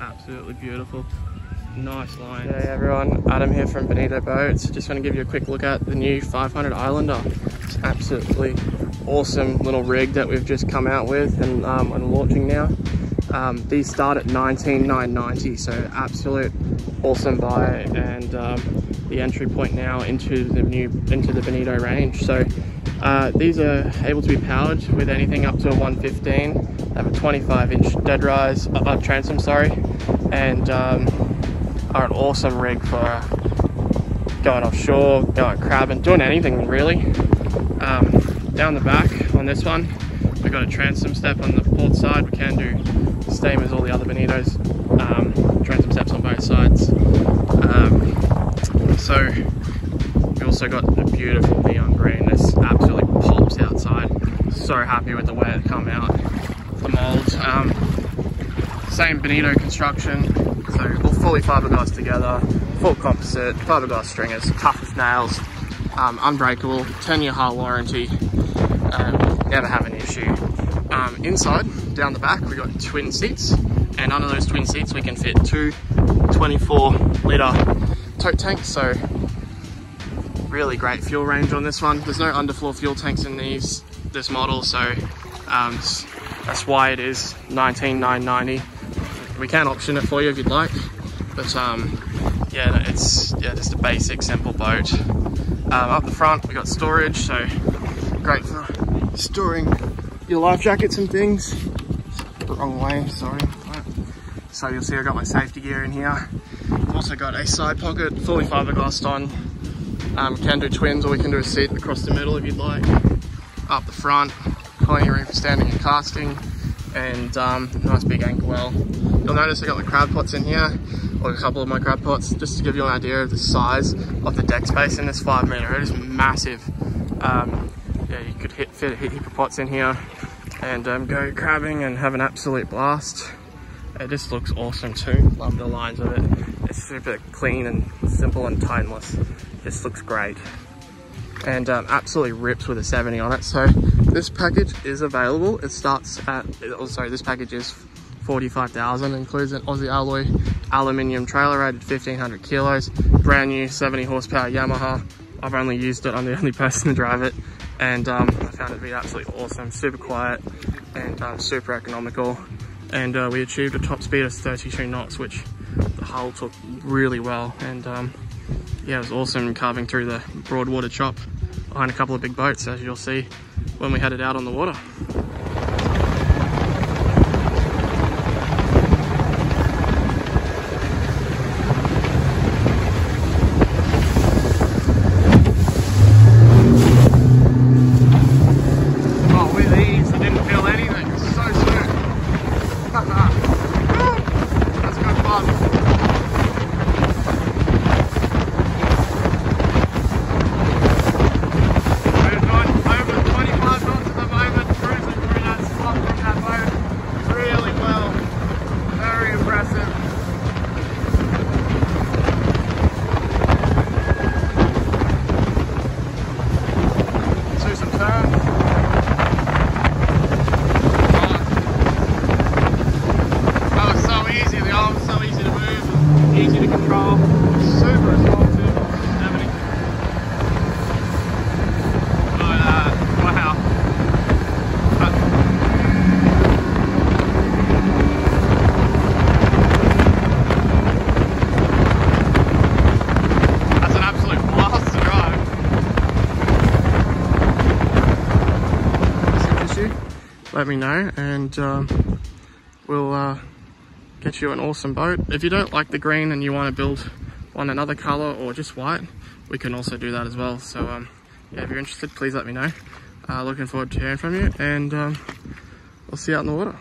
Absolutely beautiful. Nice line. Hey everyone, Adam here from Bonito Boats. Just want to give you a quick look at the new 500 Islander. It's absolutely awesome little rig that we've just come out with and, um, and launching now. Um, these start at 19,990, so absolute awesome buy and um, the entry point now into the new into the Bonito range. So uh, these are able to be powered with anything up to a 115. They have a 25 inch dead rise, uh, uh, transom, sorry, and um, are an awesome rig for going offshore, going crabbing, doing anything really. Um, down the back on this one, we've got a transom step on the port side. We can do the same as all the other Bonitos, um, transom steps on both sides. Um, so we also got a beautiful neon green. This absolutely pops outside. So happy with the way it come out. The mold. Um, same Bonito construction, so all fully fiberglass together, full composite, fiberglass stringers, tough as nails, um, unbreakable, 10 year hull warranty, um, never have an issue. Um, inside, down the back, we've got twin seats, and under those twin seats we can fit two 24 litre tote tanks, so really great fuel range on this one. There's no underfloor fuel tanks in these this model, so um, that's why it is 19,990. We can option it for you if you'd like, but um, yeah, it's yeah just a basic simple boat. Um, up the front we got storage, so great for storing your life jackets and things. The wrong way, sorry. So you'll see I got my safety gear in here. I Also got a side pocket, fully fiberglassed on. Um, can do twins or we can do a seat across the middle if you'd like. Up the front, plenty of room for standing and casting and um, nice big anchor well. You'll notice I got my crab pots in here, or a couple of my crab pots, just to give you an idea of the size of the deck space in this five meter. It is massive. Um, yeah, you could hit, fit pots in here and um, go crabbing and have an absolute blast. It just looks awesome too. Love the lines of it. It's super clean and simple and timeless. Just looks great. And um, absolutely rips with a 70 on it. So this package is available. It starts at, oh, sorry, this package is 45,000, includes an Aussie alloy aluminium trailer rated 1500 kilos, brand new 70 horsepower Yamaha. I've only used it, I'm the only person to drive it. And um, I found it to be absolutely awesome, super quiet and um, super economical and uh, we achieved a top speed of 32 knots which the hull took really well and um, yeah it was awesome carving through the broadwater chop behind a couple of big boats as you'll see when we headed out on the water. Oh, with ease, I didn't feel anything. It's so smooth. That's good fun. We've got over 25 knots at the moment, cruising through that slot from that boat really well. Very impressive. Do some turns. That was so easy, the arm was so easy to move, easy to control, super responsive, everything. Look at that, wow. That's an absolute blast to drive. This issue, let me know and um, we'll uh, get you an awesome boat. If you don't like the green and you want to build one another color or just white, we can also do that as well. So um, yeah, if you're interested, please let me know. Uh, looking forward to hearing from you and um, we'll see you out in the water.